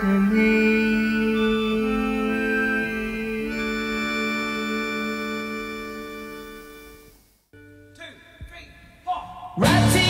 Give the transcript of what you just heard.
to me. Right